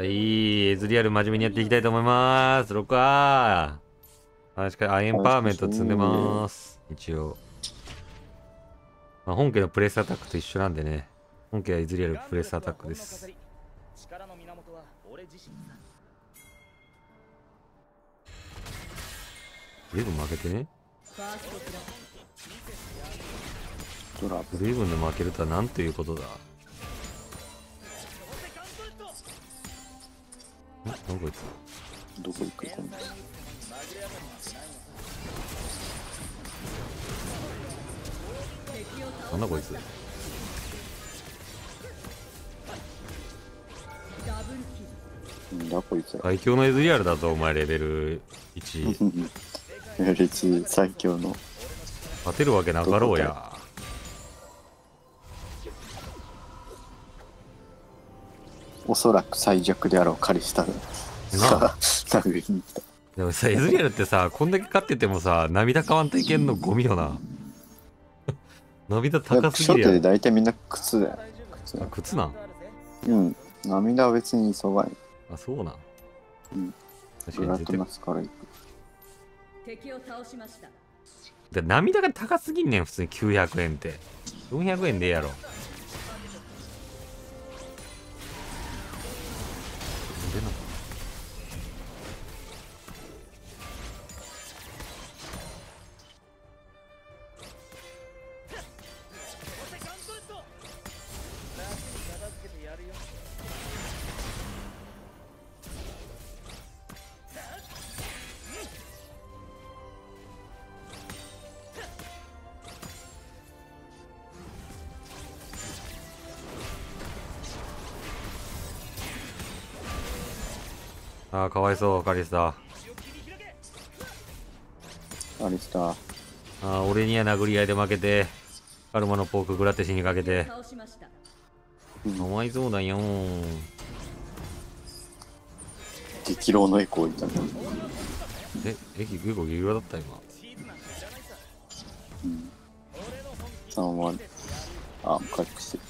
はい、エズリアル真面目にやっていきたいと思います。6は、確かにアイエンパワーメント積んでます。一応。まあ、本家のプレスアタックと一緒なんでね。本家はエズリアルプレスアタックです。力の源は俺自身さ随分負けてね。随分で負けるとは何ということだ。ん何こいつどこ行くこのなんだこいつ。んだこいつ。ら最強のエズリアルだぞ、お前レベル1。列最強の。勝てるわけなかろうや。おそらく最弱であろうカリスタがな殴りに来た。でもさ、エズリアルってさ、こんだけ勝っててもさ、涙変わんといけんのゴミよな。涙高すぎるやろ。大体みんな靴だよ。靴あ、靴なん？うん。涙は別に急がないあ、そうなん？うん。確かに絶対。から行く。敵を倒しました。で涙が高すぎんねん、普通に。900円って。400円でええやろ。あー、かわいそう、カリスタ。あアリスターー、俺には殴り合いで負けて、カルマのポークグラって死にかけて。かわいそうだよー。激浪のエコーいたねえ、駅結構ギリギリだった今。3はあ回復してる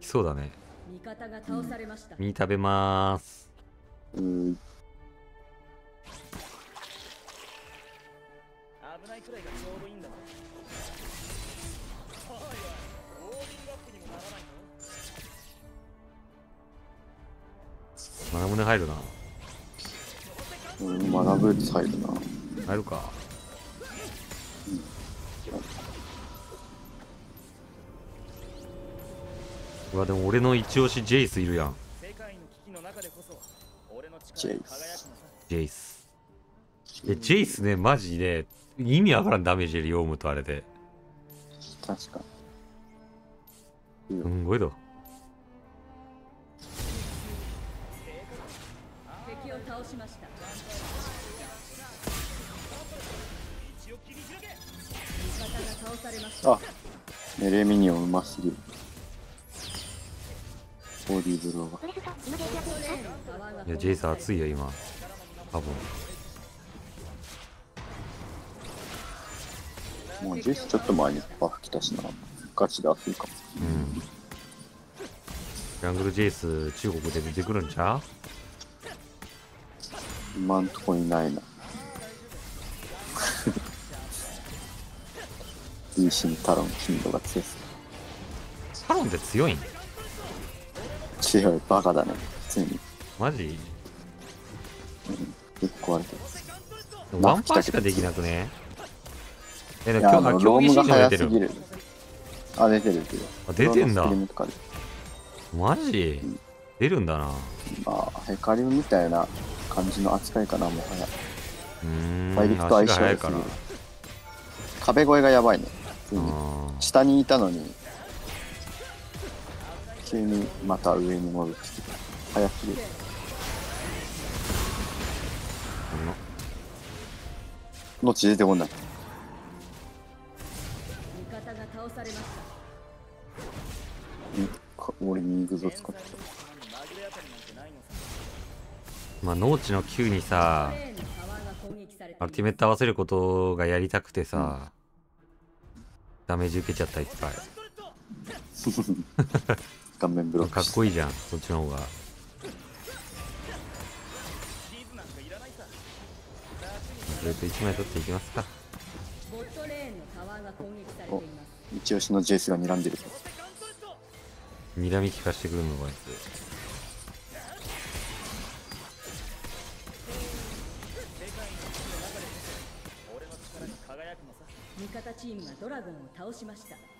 そうだね。味方が倒されました身食べまーす。うー危ないくらいがちょうどいいんだにもならないのまだ胸入るな。うん学ぶやつ入るな入るか。うわ、でも俺の一押しジェイスいるやん。ジェイスジェイス。え、ジェイスね、マジで、意味わからんダメージでヨウムとあれで。確かすんごいだ。敵を倒しました味方が倒されましたあメレミニオンうますぎるボディーブローいや、ジェイス熱いよ、今。多分。もうジェスちょっと前にバフ来たしな。ガチで熱いかも。うん。ジャングルジェイス、中国で出てくるんちゃう？今んとこいないな。いいシンタロン頻度が強す。サロンって強いん？強い。バカだね。普通に。マジ？結構あれてでもワンパーしかできなくね？え、いでも今日、あ、競技史ームが上出てる。あ出てるけど。あ出てんだ。マジ？出るんだな。まあヘカリムみたいな感じの扱いかなもはや。うーん。バイリフと相足が速いから。壁越えがやばいね。下にいたのに急にまた上に戻ってきて早すぎるの。ち出てこない。味方が倒されました。ん。か俺にグゾ使って。まあ農地の Q にさ、アルティメット合わせることがやりたくてさ、ダメージ受けちゃったいっぱい。顔面ブロックかっこいいじゃん、そっちの方が。それと1枚取っていきますか。ボットレーンのタワーが攻撃されています一押しのジェイスが睨んでる。睨み利かしてくるのこいつ。味方チームがドラゴンを倒しました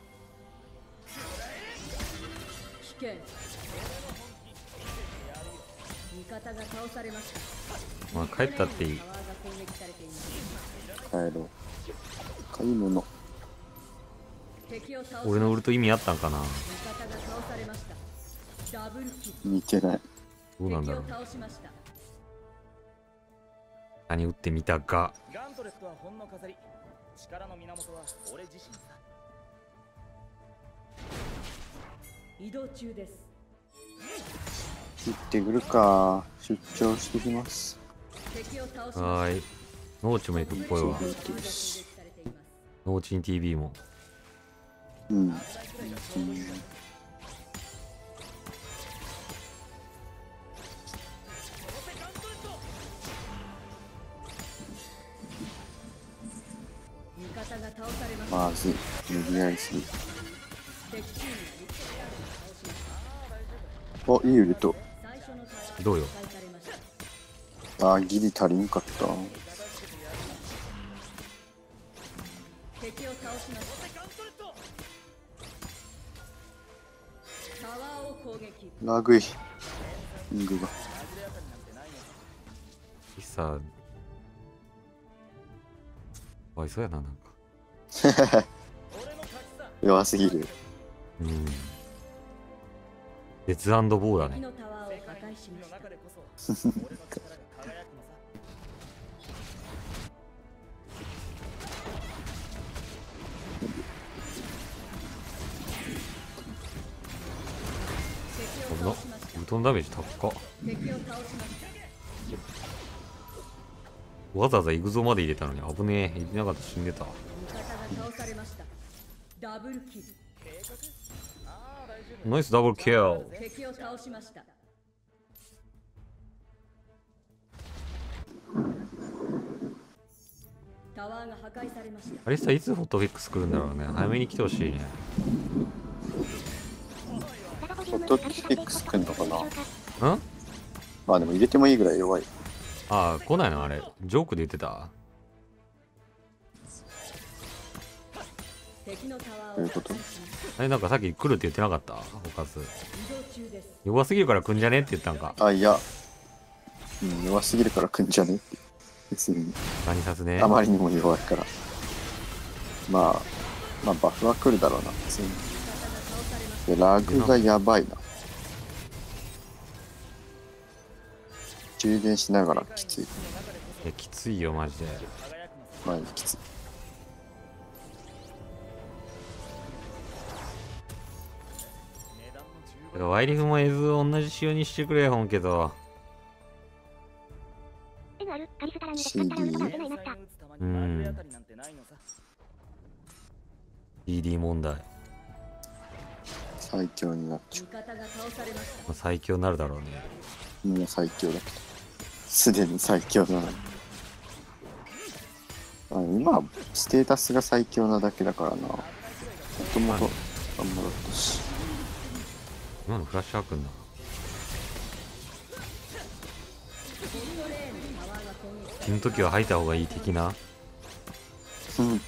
危険味方が倒されました。まあ帰ったっていい。帰ろう。買い物。俺のウルト意味あったんかな。味方が倒されました。ダブルキル見てない。どうなんだろう敵を倒しました。何打ってみたかガントレットはほんの飾り。力の源は俺自身さ移動中です行ってくるか。出張してきます。はーい農地も行くっぽいわ農地に TV もうん。味方が倒されましたまずい。無理やりすぎ。したお、いいウルト。最初のタワーどうよあー、ギリ足りんかった。敵を倒しましたタワーを攻撃ラグい。イングが。いさかわいそうやななんか 弱すぎる。うんデツボーだね。敵のタワーを破壊しましたの中でこそ俺の力が輝くのさ敵を危な倒しましたウルトのダメージ高っ。敵を倒しましたわざわざイグゾまで入れたのに危ねえ。入れなかった死んでた。味方が倒されました。ダブルキル。ナイスダブルキル敵を倒しましたタワーが破壊されましたアリスタいつホットフィックス来るんだろうね。早めに来てほしいね。ホットフィックスくんのかな？ん？まあでも入れてもいいぐらい弱い。ああ来ないの？あれジョークで言ってた？どういうこと？あれなんかさっき来るって言ってなかった？おかず弱すぎるから来んじゃね？って言ったんかあ、いや。うん、弱すぎるからくんじゃね？って。別に。何さすね？あまりにも弱いから。まあ、まあバフは来るだろうな、普通に。で、ラグがやばいな。充電しながらきつい。いやきついよマジでまあ、きつい。だからワイリフも絵図同じ仕様にしてくれほんけど NR カリスタラに使ったらウルトが打てないなった。うん当たりなんてないのさ DD 問題、ま最強になっちゃ味方が倒されましたあ、最強になるだろうねう。もう最強だけど。すでに最強なのに。あ今、ステータスが最強なだけだからな。もともと、あんまだったし。今のフラッシュ開くんだ。ボットレーンの時は吐いた方がいい的な？うん。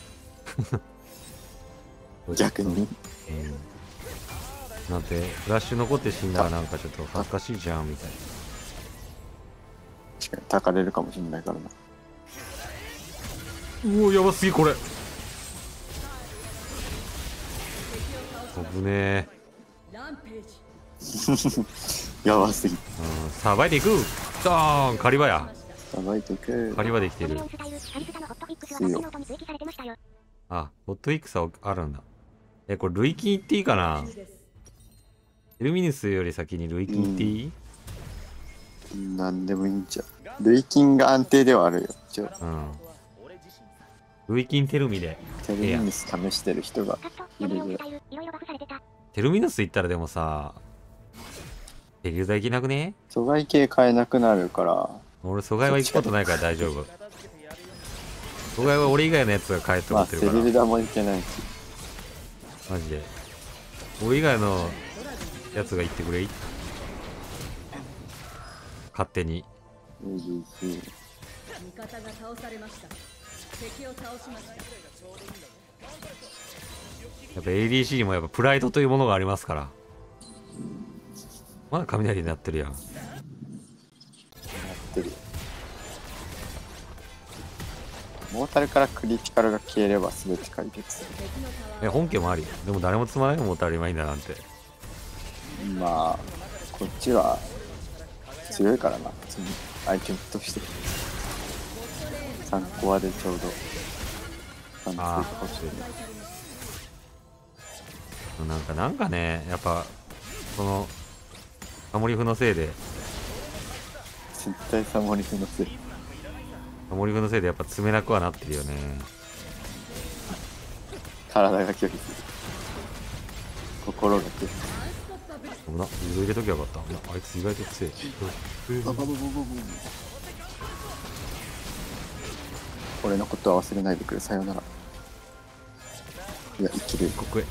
逆に。うん。なんてフラッシュ残って死んだらなんかちょっと恥ずかしいじゃんみたいな。確かに、たかれるかもしれないからな。うおやばすぎこれ。危ねえ、ランページ やばすぎ。うん、さばいていくドーン狩り場やさばいてく。狩り場できてる。あホットイックスはあるんだえこれ累金いっていいかな？エルミヌスより先に累金いっていい？なんでもいいんじゃん。累金が安定ではあるよ。一応、うん俺自身さ累金テルミでテレビに試してる人がいろいろバフされてた。テルミヌス行ったらでもさ手榴弾いけなくね？阻害系買えなくなるから、俺阻害は行くことないから大丈夫。阻害は俺以外のやつが買えってまあ、思ってるから、セリルダもいけないし。マジで。俺以外のやつが言ってくれ。い勝手に。味方が倒されました。敵を倒しました。やっぱ ADC にもやっぱプライドというものがありますからまだ雷になってるやんやってるよ。モータルからクリティカルが消えれば全て解決。敵のタワーえ本家もありでも誰も積まないのも当たり前だなんてまあ、こっちは強いからな、普通に。アイテムとして。3コアでちょうど。感じあてほしいね。なんかなんかねやっぱそのタモリフのせいで絶対サモリフのせい。タモリフのせいでやっぱ詰めなくはなってるよね体が拒否する。心が拒否す危な水入れときゃよかったあいつ意外と強いる。俺のことは忘れないでくれ、さよなら。いや、生きる。ここへ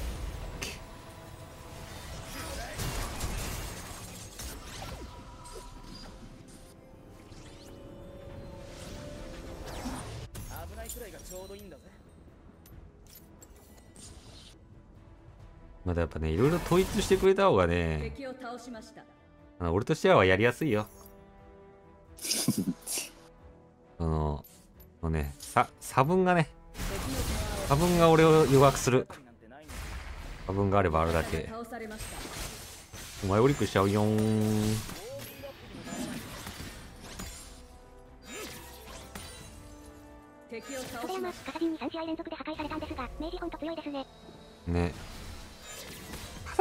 ねいろいろ統一してくれた方がねあの俺としてはやりやすいよ。そのそのねさ差分がね差分が俺を弱くする。差分があればあるだけ。お前オリックしちゃうよーん。敵を倒それ山、しました。カンに3試合連続で破壊されたんですが、明治ほんと強いですね。ね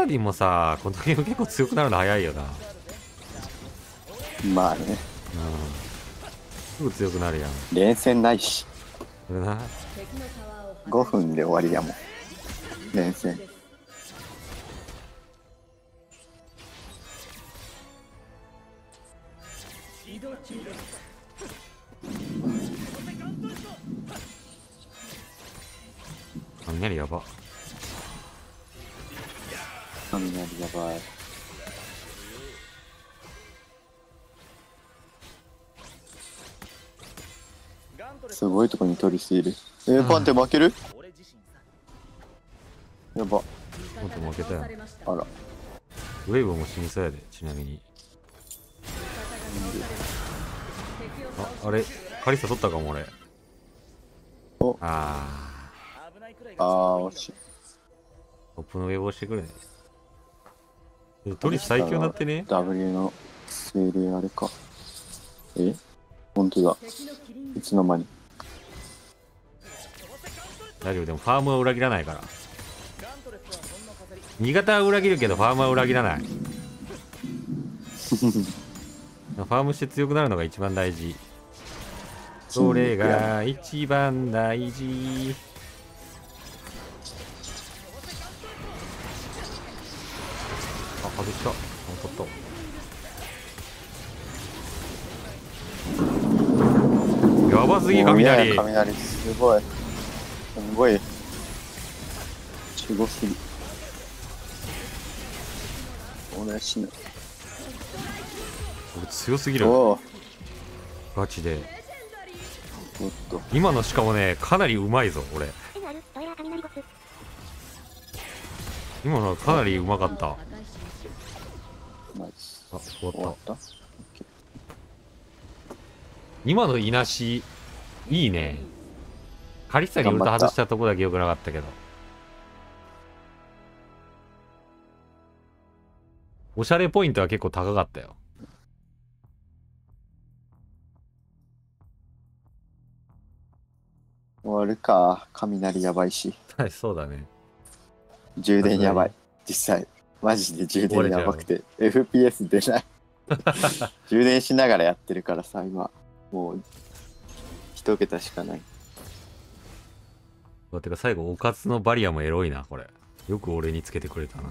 ディンもさこのゲーム結構強くなるの早いよな。まあね、うん。すぐ強くなるやん。連戦ないし、な。敵のタワーを破壊5分で終わりやもん。連戦。雷やばやばい。すごいとこに取りすぎる。えー、パンテ負ける？やば。味方が倒されましたあら。ウェーブも死にそうやでちなみにああれカリスタ取ったかも俺おああー、ちょうどいいんだ惜しい。ートップのウェーブ押してくれえトリス最強になってね。W の精霊あれか。え？本当だ。いつの間に。大丈夫でもファームは裏切らないから。新潟は裏切るけどファームは裏切らない。ファームして強くなるのが一番大事。それが一番大事やばすぎ雷雷、すごい。すごい。すごすぎ。俺は死ぬ。俺強すぎるガチで。今のしかもねかなりうまいぞ俺。今のはかなりうまかった。あ終わった？今のいなしいいねカリスタにウルト外したとこだけよくなかったけどおしゃれポイントは結構高かったよ終わるか。雷やばいし。はいそうだね充電やばい。実際。マジで充電やばくて。FPS 出ない。充電しながらやってるからさ、今。もう、一桁しかない。うわてか最後おかずのバリアもエロいなこれよく俺につけてくれたな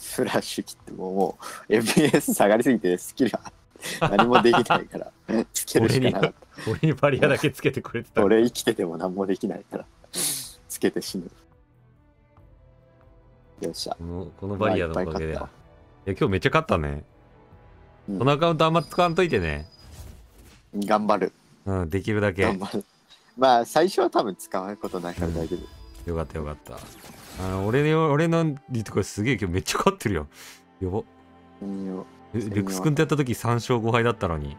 フラッシュ切ってももう FPS 下がりすぎてスキルが何もできないからつけるしかなかっ俺にバリアだけつけてくれてたた。俺生きてても何もできないからつけて死ぬ。よっしゃ。このこのバリアのおかげで。いや今日めっちゃ勝ったね。うんこのアカウントあんま使わんといてね。頑張る。うん、できるだけ。頑張る。まあ最初は多分使うことないから大丈夫。よかったよかった。あの俺の、俺のリとかすげえ今日めっちゃ勝ってるよ。やば。専用え専用レックス君とやった時3勝5敗だったのに。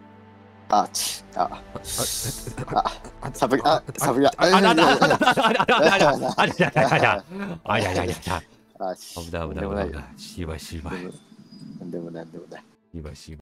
あ、ち、あ、あ、あ、サブ、あ、サブが、あ、あ、あ、あ、あ、あ、あ、あ、あ、あ、あ、あ、あ、あ、あ、し危ない危ない危ない危ない。しばいしばい。なんでもなんでもない。しばいしばい。